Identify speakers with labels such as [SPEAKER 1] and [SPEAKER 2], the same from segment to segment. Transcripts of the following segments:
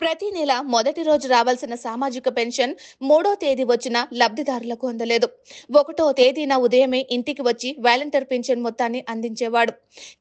[SPEAKER 1] ప్రతి నెల మొదటి రోజు రావాల్సిన సామాజిక పెన్షన్ మూడో తేదీ వచ్చిన లబ్ధిదారులకు అందలేదు. ఒకటో తేదీన ఉదయమే ఇంటికి వచ్చి వాలంటీర్ పెన్షన్ మొత్తాన్ని అందించేవాడు.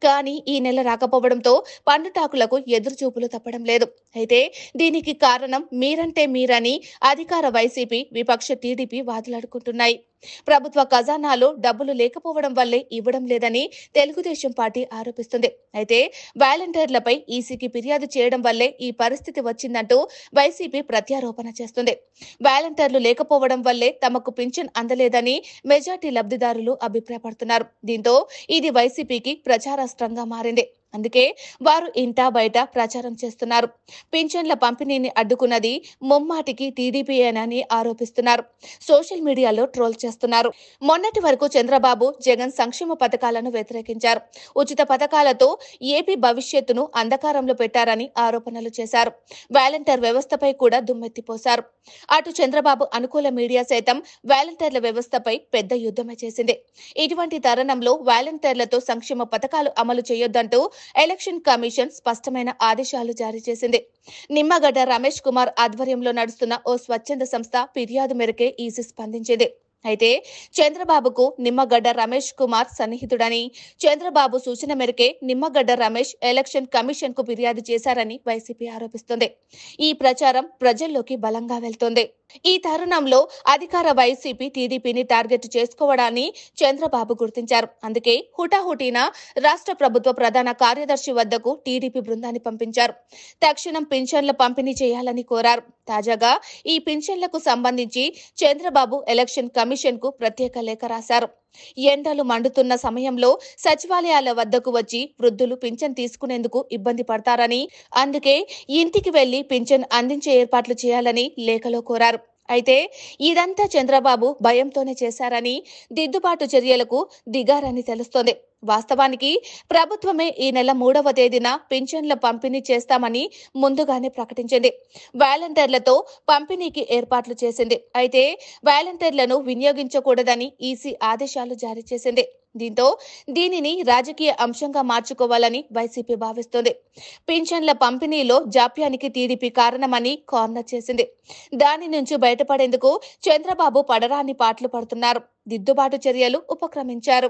[SPEAKER 1] కానీ ఈ నెల రాకపోవడంతో పండుటాకులకు ఎదురుచూపులు తప్పడం లేదు. అయితే దీనికి కారణం మీరంటే మీరని అధికార వైసీపీ విపక్ష టీడీపీ వాదులాడుకుంటున్నాయి. ప్రభుత్వ ఖజానాలో డబ్బులు లేకపోవడం వల్లే ఇవ్వడం లేదని తెలుగుదేశం పార్టీ ఆరోపిస్తుంది. అయితే వాలంటీర్లపై ఈసీకి ఫిర్యాదు చేయడం వల్లే ఈ పరిస్థితి వచ్చిందంటూ వైసీపీ ప్రత్యారోపణ చేస్తుంది. వాలంటీర్లు లేకపోవడం వల్లే తమకు పింఛన్ అందలేదని మెజార్టీ లబ్ధిదారులు అభిప్రాయపడుతున్నారు. దీంతో ఇది వైసీపీకి ప్రచారాస్త్రంగా మారింది. అందుకే వారు ఇంటా బయట ప్రచారం చేస్తున్నారు. పింఛన్ల పంపిణీని అడ్డుకున్నది ముమ్మాటికి టీడీపీయేనని ఆరోపిస్తున్నారు. సోషల్ మీడియాలో ట్రోల్ చేస్తున్నారు. మొన్నటి వరకు చంద్రబాబు జగన్ సంక్షేమ పథకాలను వ్యతిరేకించారు. ఉచిత పథకాలతో ఏపీ భవిష్యత్తును అంధకారంలో పెట్టారని ఆరోపణలు చేశారు. వాలంటీర్ వ్యవస్థపై కూడా దుమ్మెత్తిపోశారు. అటు చంద్రబాబు అనుకూల మీడియా సైతం వాలంటీర్ల వ్యవస్థపై పెద్ద యుద్ధమే చేసింది. ఇటువంటి తరుణంలో వాలంటీర్లతో సంక్షేమ పథకాలు అమలు చేయొద్దంటూ ఎలక్షన్ కమిషన్ స్పష్టమైన ఆదేశాలు జారీ చేసింది. నిమ్మగడ్డ రమేష్ కుమార్ ఆధ్వర్యంలో నడుస్తున్న ఓ స్వచ్ఛంద సంస్థ ఫిర్యాదు మేరకే ఈసీ స్పందించింది. అయితే చంద్రబాబుకు నిమ్మగడ్డ రమేష్ కుమార్ సన్నిహితుడని చంద్రబాబు సూచన మేరకే నిమ్మగడ్డ రమేష్ ఎలక్షన్ కమిషన్కు ఫిర్యాదు చేశారని వైసీపీ ఆరోపిస్తుంది. ఈ ప్రచారం ప్రజల్లోకి బలంగా వెళ్తోంది. ఈ తరుణంలో అధికార వైసీపీ టీడీపీని టార్గెట్ చేసుకోవడాన్ని చంద్రబాబు గుర్తించారు. అందుకే హుటాహుటీన రాష్ట్ర ప్రభుత్వ ప్రధాన కార్యదర్శి వద్దకు టీడీపీ బృందాన్ని పంపించారు. తక్షణం పింఛన్ల పంపిణీ చేయాలని కోరారు. తాజాగా ఈ పింఛన్లకు సంబంధించి చంద్రబాబు ఎలక్షన్ కమిషన్ కు ప్రత్యేక లేఖ రాశారు. ఎండలు మండుతున్న సమయంలో సచివాలయాల వద్దకు వచ్చి వృద్ధులు పింఛన్ తీసుకునేందుకు ఇబ్బంది పడతారని అందుకే ఇంటికి వెళ్ళి పింఛన్ అందించే ఏర్పాట్లు చేయాలని లేఖలో కోరారు. అయితే ఇదంతా చంద్రబాబు భయంతోనే చేశారని దిద్దుబాటు చర్యలకు దిగారని తెలుస్తోంది. వాస్తవానికి ప్రభుత్వమే ఈ నెల మూడవ తేదీన పింఛన్ల పంపిణీ చేస్తామని ముందుగానే ప్రకటించింది. వాలంటీర్లతో పంపిణీకి ఏర్పాట్లు చేసింది. అయితే వాలంటీర్లను వినియోగించకూడదని ఈసీ ఆదేశాలు జారీ చేసింది. దీంతో దీనిని రాజకీయ అంశంగా మార్చుకోవాలని వైసీపీ భావిస్తుంది. పింఛన్ల పంపిణీలో జాప్యానికి టీడీపీ కారణమని కార్నర్ చేసింది. దాని నుంచి బయటపడేందుకు చంద్రబాబు పడరాని పాటలు పడుతున్నారు. దిద్దుబాటు చర్యలు ఉపక్రమించారు.